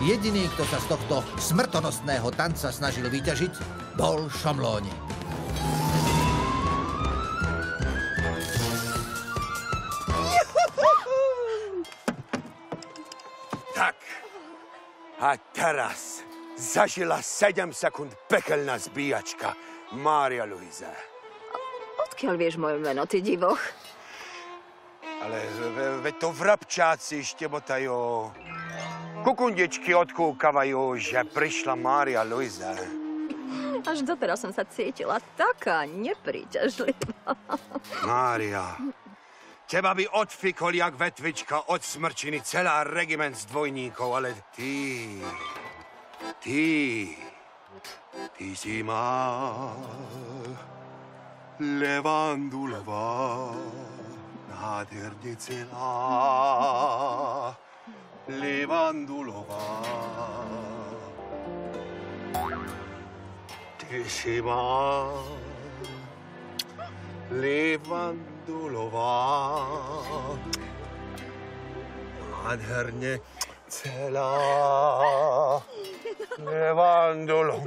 Jediný, kto sa z tohto smrtonosného tanca snažil vyťažiť, bol Šomlóni. Tak. A teraz zažila 7 sekúnd pekelná zbíjačka Mária Luisa. Odkiaľ vieš moje meno, ty divoch? Ale ve- veď to vrabčáci štebotajú. Kukundečky odkúkavajú, že prišla Mária Luisa. Až doteraz som sa cítila taká nepríťažlivá. Mária, teba by odfikol jak vetvička od smrčiny celá regiment z dvojníkov, ale ty, ty, ty si má levandulová, nádherne celá, 안 돌아가 대시마 레반 돌아가 안헤르니 셀라 레반 돌아가